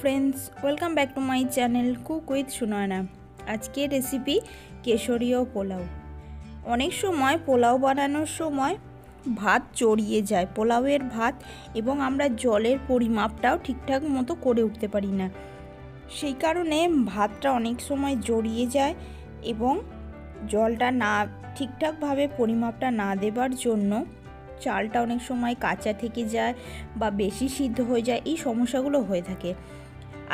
Friends welcome back to my channel cook with Sunayana আজকে recipe কেশরীয় pulao. অনেক সময় পোলাও বানানোর সময় ভাত চড়িয়ে যায়, পোলাওয়ের ভাত, এবং আমরা জলের পরিমাপটাও ঠিকঠাক মতো করে উঠতে পারি না। সেই কারণে ভাতটা অনেক সময় জড়িয়ে যায়, এবং জলটা না, ঠিকঠাকভাবে পরিমাপটা না দেবার জন্য চালটা অনেক সময় কাঁচা থেকে যায় বা বেশি সিদ্ধ হয়ে যায়, এই সমস্যাগুলো হয়ে থাকে।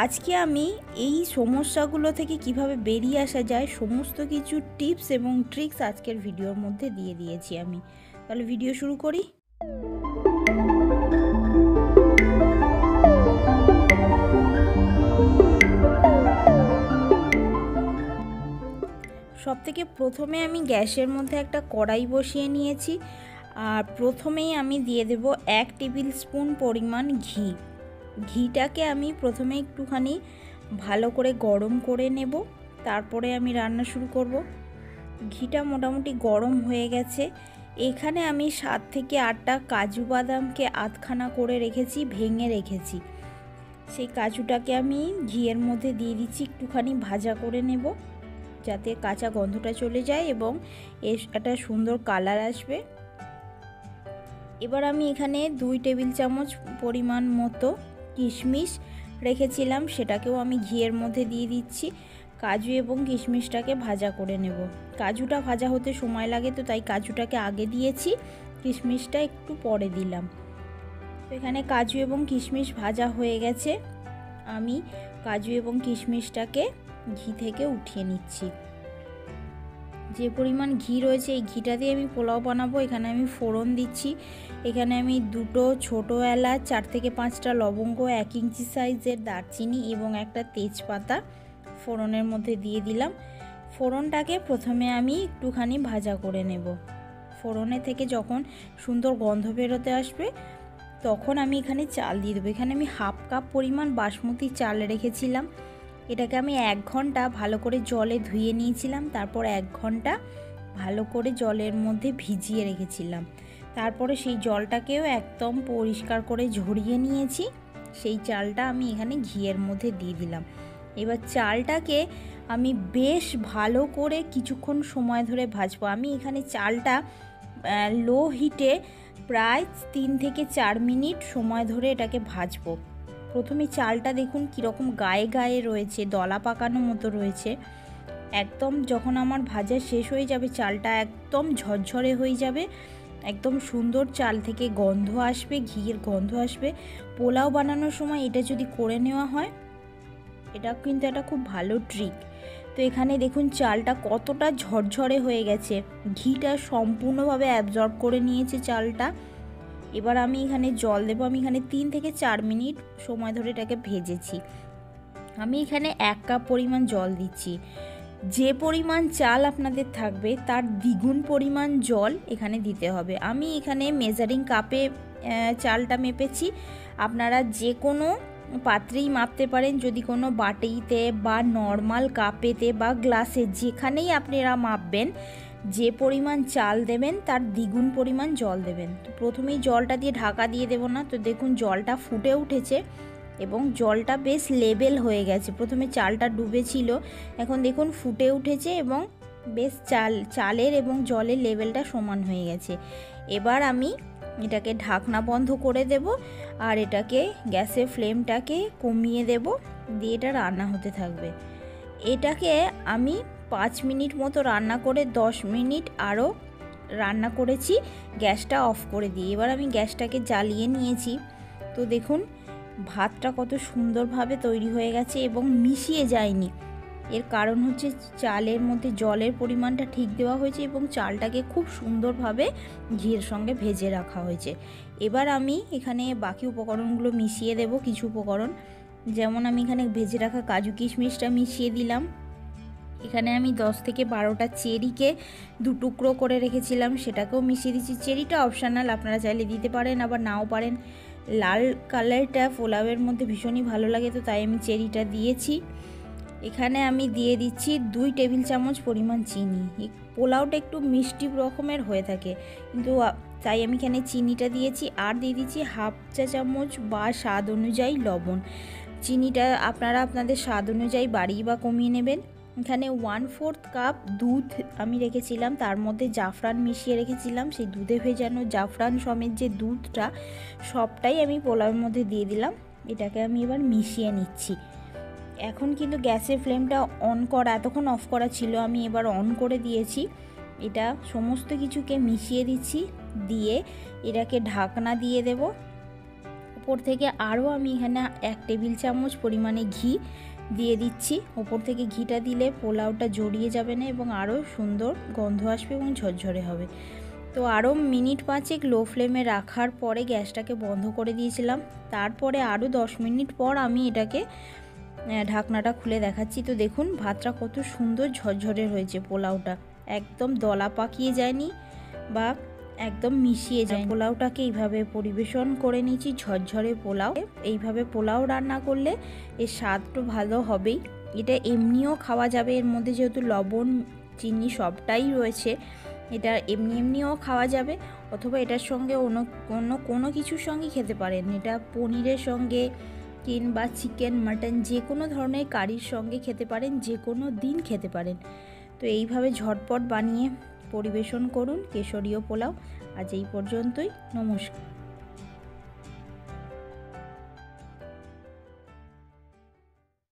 আজকে আমি এই সমস্যাগুলো থেকে কীভাবে বেরিয়ে আসা যায়, সমস্ত কিছু টিপস এবং ট্রিক্স আজকের ভিডিওর মধ্যে দিয়ে দিয়েছি আমি। তাহলে ভিডিও শুরু করি। সব থেকে প্রথমে আমি গ্যাসের মধ্যে একটা কড়াই বসিয়ে নিয়েছি। আর প্রথমেই আমি দিয়ে দেব এক টেবিল স্পুন পরিমাণ ঘি। ঘিটাকে আমি প্রথমে একটুখানি ভালো করে গরম করে নেব, তারপরে আমি রান্না শুরু করব। ঘিটা মোটামুটি গরম হয়ে গেছে। এখানে আমি সাত থেকে আটটা কাজু বাদামকে আধখানা করে রেখেছি, ভেঙে রেখেছি। সেই কাজুটাকে আমি ঘিয়ের মধ্যে দিয়ে দিচ্ছি, একটুখানি ভাজা করে নেব, যাতে কাঁচা গন্ধটা চলে যায় এবং এর একটা সুন্দর কালার আসবে। এবার আমি এখানে দুই টেবিল চামচ পরিমাণ মতো কিশমিশ রেখেছিলাম, সেটাকেও আমি ঘিয়ের মধ্যে দিয়ে দিচ্ছি। কাজু এবং কিশমিশটাকে ভাজা করে নেব। কাজুটা ভাজা হতে সময় লাগে তো তাই কাজুটাকে আগে দিয়েছি, কিশমিশটা একটু পরে দিলাম। তো এখানে কাজু এবং কিশমিশ ভাজা হয়ে গেছে। আমি কাজু এবং কিশমিশটাকে ঘি থেকে উঠিয়ে নিচ্ছি। যে পরিমাণ ঘি রয়েছে, এই ঘিটা দিয়ে আমি পোলাও বানাবো। এখানে আমি ফোড়ন দিচ্ছি। এখানে আমি দুটো ছোটো এলাচ, চার থেকে পাঁচটা লবঙ্গ, এক ইঞ্চি সাইজের দারচিনি এবং একটা তেজপাতা ফোড়নের মধ্যে দিয়ে দিলাম। ফোড়নটাকে প্রথমে আমি একটুখানি ভাজা করে নেব। ফোড়নে থেকে যখন সুন্দর গন্ধ বেরোতে আসবে, তখন আমি এখানে চাল দিয়ে দেবো। এখানে আমি হাফ কাপ পরিমাণ বাসমতি চাল রেখেছিলাম। এটাকে আমি এক ঘণ্টা ভালো করে জলে ধুয়ে নিয়েছিলাম, তারপর এক ঘণ্টা ভালো করে জলের মধ্যে ভিজিয়ে রেখেছিলাম। তারপরে সেই জলটাকেও একদম পরিষ্কার করে ঝরিয়ে নিয়েছি, সেই চালটা আমি এখানে ঘিয়ের মধ্যে দিয়ে দিলাম। এবার চালটাকে আমি বেশ ভালো করে কিছুক্ষণ সময় ধরে ভাজবো। আমি এখানে চালটা লো হিটে প্রায় তিন থেকে চার মিনিট সময় ধরে এটাকে ভাজবো। প্রথমে চালটা দেখুন কীরকম গায়ে গায়ে রয়েছে, দলা পাকানো মতো রয়েছে। একদম যখন আমার ভাজা শেষ হয়ে যাবে, চালটা একদম ঝরঝরে হয়ে যাবে। একদম সুন্দর চাল থেকে গন্ধ আসবে, ঘিয়ের গন্ধ আসবে। পোলাও বানানোর সময় এটা যদি করে নেওয়া হয়, এটা কিন্তু একটা খুব ভালো ট্রিক তো এখানে দেখুন চালটা কতটা ঝরঝরে হয়ে গেছে। ঘিটা সম্পূর্ণভাবে অ্যাবজর্ব করে নিয়েছে চালটা। এবার আমি এখানে জল দেবো। আমি এখানে তিন থেকে চার মিনিট সময় ধরে এটাকে ভেজেছি। আমি এখানে এক কাপ পরিমাণ জল দিচ্ছি। যে পরিমাণ চাল আপনাদের থাকবে, তার দ্বিগুণ পরিমাণ জল এখানে দিতে হবে। আমি এখানে মেজারিং কাপে চালটা মেপেছি। আপনারা যে কোনো পাত্রেই মাপতে পারেন। যদি কোনো বাটিতে বা নর্মাল কাপেতে বা গ্লাসে যেখানেই আপনারা মাপবেন যে পরিমাণ চাল দেবেন, তার দ্বিগুণ পরিমাণ জল দেবেন। তো প্রথমেই জলটা দিয়ে ঢাকা দিয়ে দেবো না, তো দেখুন জলটা ফুটে উঠেছে এবং জলটা বেশ লেবেল হয়ে গেছে। প্রথমে চালটা ডুবেছিল, এখন দেখুন ফুটে উঠেছে এবং বেশ চাল, চালের এবং জলের লেভেলটা সমান হয়ে গেছে। এবার আমি এটাকে ঢাকনা বন্ধ করে দেব আর এটাকে গ্যাসের ফ্লেমটাকে কমিয়ে দেব, দিয়ে এটা রান্না হতে থাকবে। এটাকে আমি পাঁচ মিনিট মতো রান্না করে, দশ মিনিট আরও রান্না করেছি। গ্যাসটা অফ করে দিই এবার আমি গ্যাসটাকে জ্বালিয়ে নিয়েছি। তো দেখুন, ভাতটা কত সুন্দরভাবে তৈরি হয়ে গেছে এবং মিশিয়ে যায়নি। এর কারণ হচ্ছে চালের মধ্যে জলের পরিমাণটা ঠিক দেওয়া হয়েছে এবং চালটাকে খুব সুন্দরভাবে ঘিয়ের সঙ্গে ভেজে রাখা হয়েছে। এবার আমি এখানে বাকি উপকরণগুলো মিশিয়ে দেব, কিছু উপকরণ। যেমন আমি এখানে ভেজে রাখা কাজু কিশমিশটা মিশিয়ে দিলাম। এখানে আমি দশ থেকে বারোটা চেরিকে দু টুকরো করে রেখেছিলাম, সেটাকেও মিশিয়ে দিচ্ছি। চেরিটা অপশানাল আপনারা চাইলে দিতে পারেন, আবার নাও পারেন। লাল কালারটা পোলাওয়ের মধ্যে ভীষণই ভালো লাগে, তো তাই আমি চেরিটা দিয়েছি। এখানে আমি দিয়ে দিচ্ছি দুই টেবিল চামচ পরিমাণ চিনি। পোলাওটা একটু মিষ্টি রকমের হয়ে থাকে, কিন্তু তাই আমি এখানে চিনিটা দিয়েছি, আর দিয়ে দিচ্ছি হাফ চা চামচ বা স্বাদ অনুযায়ী লবণ। চিনিটা আপনারা আপনাদের স্বাদ অনুযায়ী বাড়িয়ে বা কমিয়ে নেবেন। এখানে ওয়ান ফোর্থ কাপ দুধ আমি রেখেছিলাম। তার মধ্যে জাফরান মিশিয়ে রেখেছিলাম। সেই দুধে ভেজানো জাফরান সমেত যে দুধটা, সবটাই আমি পোলাওয়ের মধ্যে দিয়ে দিলাম। এটাকে আমি এবার মিশিয়ে নিচ্ছি। এখন কিন্তু গ্যাসের ফ্লেমটা অন করা, এতক্ষণ অফ করা ছিল, আমি এবার অন করে দিয়েছি। এটা সমস্ত কিছুকে মিশিয়ে দিচ্ছি। দিয়ে এটাকে ঢাকনা দিয়ে দেব। উপর থেকে আরও আমি এখানে এক টেবিল চামচ পরিমাণে ঘি দিয়ে দিচ্ছি। ওপর থেকে ঘিটা দিলে পোলাওটা জড়িয়ে যাবে না এবং আরও সুন্দর গন্ধ আসবে এবং ঝরঝরে হবে। তো আরও মিনিট পাঁচেক লো ফ্লেমে রাখার পরে গ্যাসটাকে বন্ধ করে দিয়েছিলাম। তারপরে আরও দশ মিনিট পর আমি এটাকে ঢাকনাটা খুলে দেখাচ্ছি। তো দেখুন, ভাতটা কত সুন্দর ঝরঝরে হয়েছে পোলাওটা। একদম দলা পাকিয়ে যায়নি বা একদম মিশিয়ে যায়। পোলাওটাকে এইভাবে পরিবেশন করে নিয়েছি ঝরঝরে পোলাও। এইভাবে পোলাও রান্না করলে এর স্বাদটা ভালো হবেই। এটা এমনিও খাওয়া যাবে এর মধ্যে যেহেতু লবণ চিনি সবটাই রয়েছে এটা এমনি এমনিও খাওয়া যাবে অথবা এটার সঙ্গে অন্য অন্য কোনো কিছুর সঙ্গে খেতে পারেন। এটা পনিরের সঙ্গে কিংবা চিকেন মাটন যে কোনো ধরনের কারির সঙ্গে খেতে পারেন যে কোনো দিন খেতে পারেন। তো এইভাবে ঝটপট বানিয়ে পরিবেশন করুন কেশরীয় পোলাও। আজ এই পর্যন্তই নমস্কার।